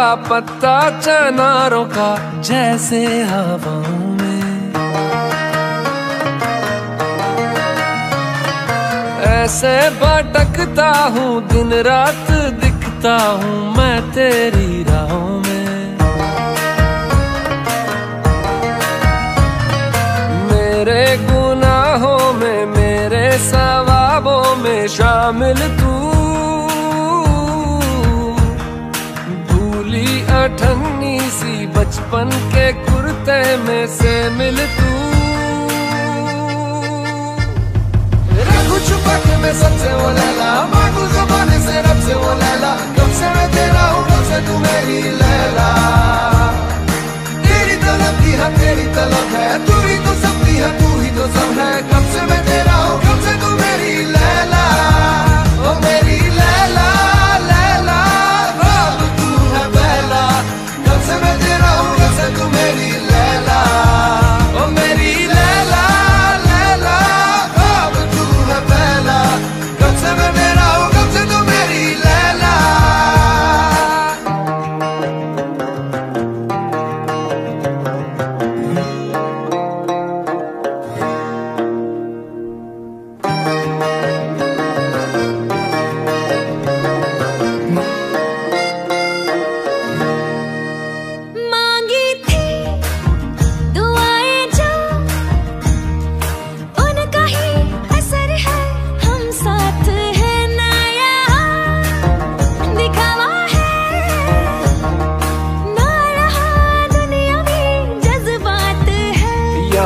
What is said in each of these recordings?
लापता चनारों का, जैसे हवाओं में। ऐसे भटकता हूँ, दिन रात दिखता हूँ मैं तेरी राहों में। मेरे गुनाहों में, मेरे सवाबों में शामिल तू अठन्नी सी बचपन के कुर्ते में से मिल तू। रखू छुपा के मैं सबसे वो लैला मांगू जमाने से रब से वो लैला, कब से मैं तेरा हूँ, कब से तू मेरी लैला। तेरी तलब की है तेरी तलब है, तू ही तो सबकी है, तू ही तो सब है, कब से मैं तेरा हूँ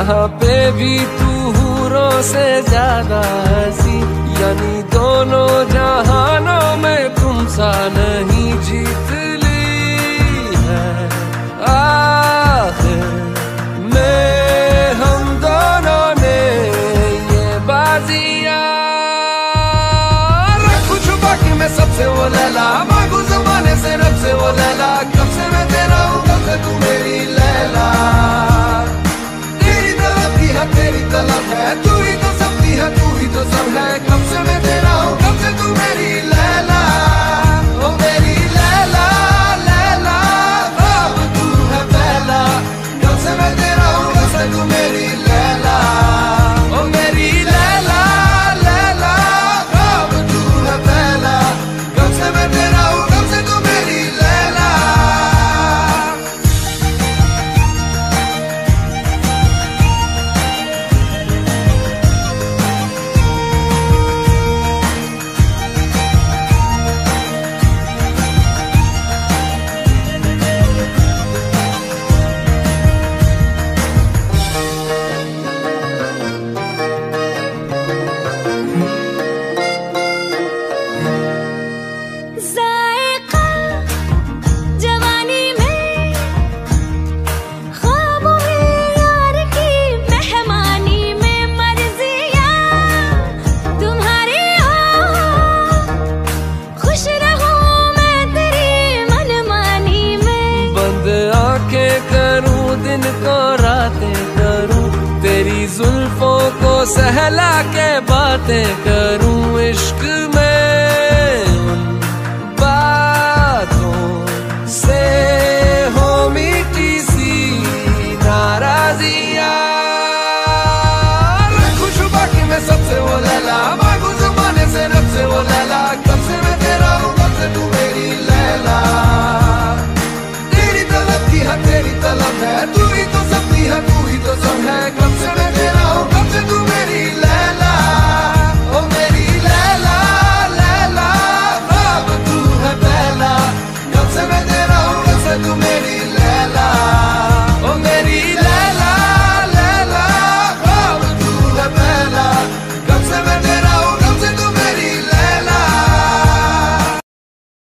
यहाँ पे भी तू हूरों से ज़्यादा हसी। यानी दोनों जहानों में तुम सा नहीं जीत ली है। आखिर में हम दोनों ने ये बाजियाँ। छुपा के मैं सबसे वो लैला। मांगू जमाने से रब से वो लैला। कब से मैं तेरा हूँ, कब से तू सहला के बातें करूँ इश्क में। बातों से हो मीठी सी नाराजिया। खुश बाकी मैं सबसे वो लैला। मांगू जमाने से सबसे वो लैला। कब से मैं तेरा हूँ, कब से तू मेरी लैला। तेरी तलब की है तेरी तलब है। तू ही तो